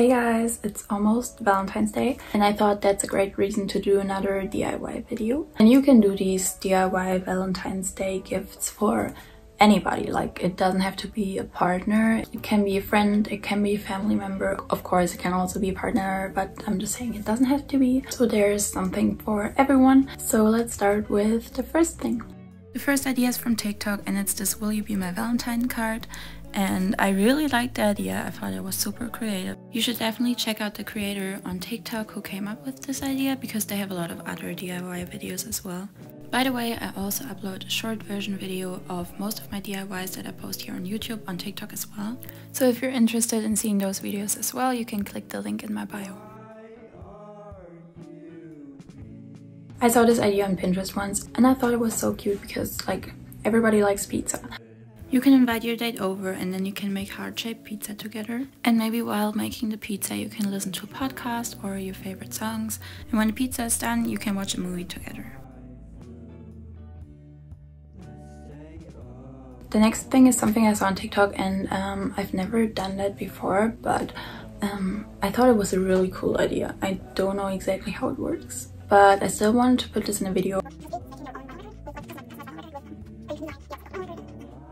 Hey guys, it's almost Valentine's Day and I thought that's a great reason to do another DIY video. And you can do these DIY Valentine's Day gifts for anybody, like it doesn't have to be a partner, it can be a friend, it can be a family member, of course it can also be a partner, but I'm just saying it doesn't have to be. So there's something for everyone. So let's start with the first thing. The first idea is from TikTok and it's this Will You Be My Valentine card and I really liked the idea. I thought it was super creative. You should definitely check out the creator on TikTok who came up with this idea because they have a lot of other DIY videos as well. By the way, I also upload a short version video of most of my DIYs that I post here on YouTube on TikTok as well. So if you're interested in seeing those videos as well, you can click the link in my bio. I saw this idea on Pinterest once and I thought it was so cute because like everybody likes pizza. You can invite your date over and then you can make heart-shaped pizza together. And maybe while making the pizza you can listen to a podcast or your favorite songs. And when the pizza is done you can watch a movie together. The next thing is something I saw on TikTok and um, I've never done that before but um, I thought it was a really cool idea. I don't know exactly how it works but I still wanted to put this in a video.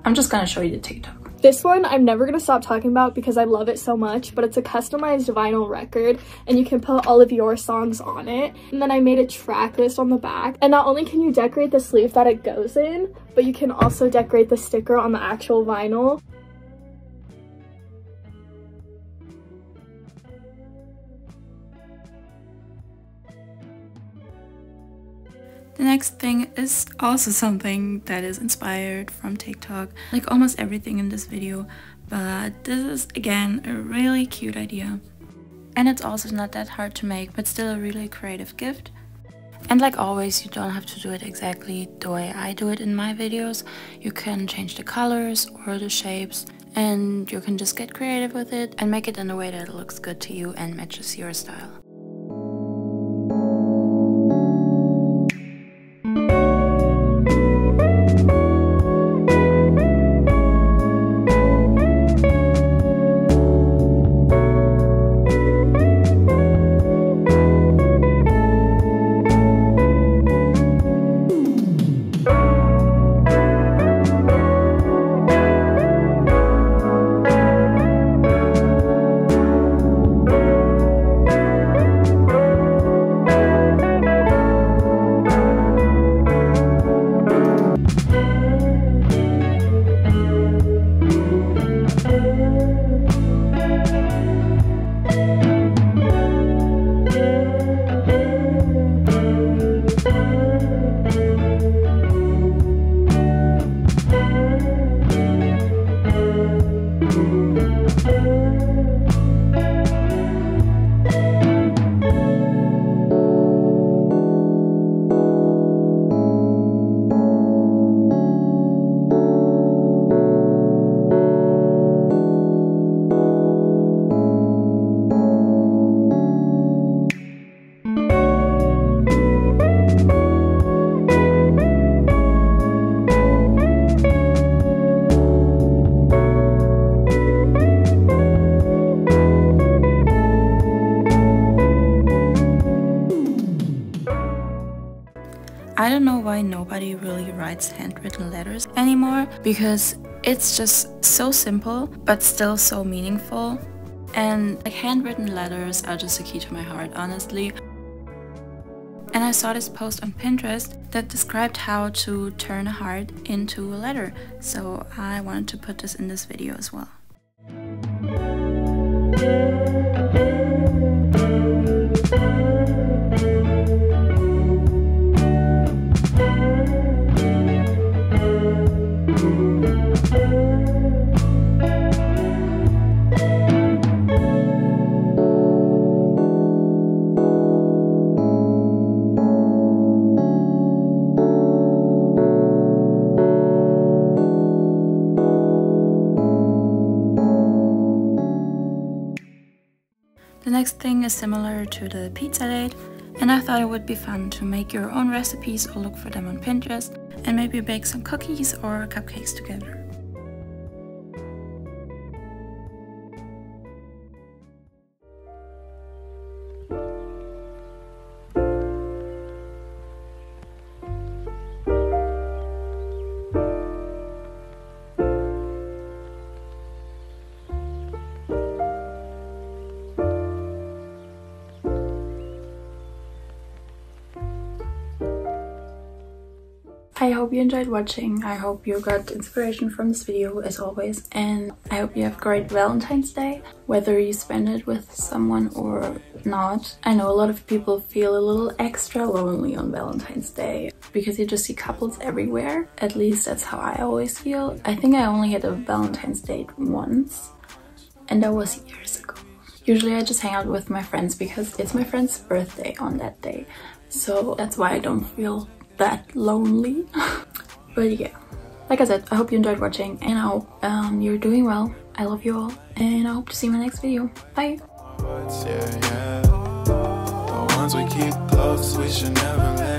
I'm just gonna show you the TikTok. This one I'm never gonna stop talking about because I love it so much, but it's a customized vinyl record and you can put all of your songs on it. And then I made a track list on the back. And not only can you decorate the sleeve that it goes in, but you can also decorate the sticker on the actual vinyl. The next thing is also something that is inspired from TikTok, like almost everything in this video, but this is again a really cute idea. And it's also not that hard to make, but still a really creative gift. And like always, you don't have to do it exactly the way I do it in my videos. You can change the colors or the shapes and you can just get creative with it and make it in a way that looks good to you and matches your style. I don't know why nobody really writes handwritten letters anymore because it's just so simple but still so meaningful. And like handwritten letters are just a key to my heart, honestly. And I saw this post on Pinterest that described how to turn a heart into a letter. So I wanted to put this in this video as well. The next thing is similar to the pizza date and I thought it would be fun to make your own recipes or look for them on Pinterest and maybe bake some cookies or cupcakes together. I hope you enjoyed watching. I hope you got inspiration from this video as always. And I hope you have a great Valentine's Day, whether you spend it with someone or not. I know a lot of people feel a little extra lonely on Valentine's Day because you just see couples everywhere. At least that's how I always feel. I think I only had a Valentine's date once and that was years ago. Usually I just hang out with my friends because it's my friend's birthday on that day. So that's why I don't feel that lonely. but yeah, like I said, I hope you enjoyed watching and I hope um, you're doing well. I love you all and I hope to see you in my next video. Bye! we keep close, we should never let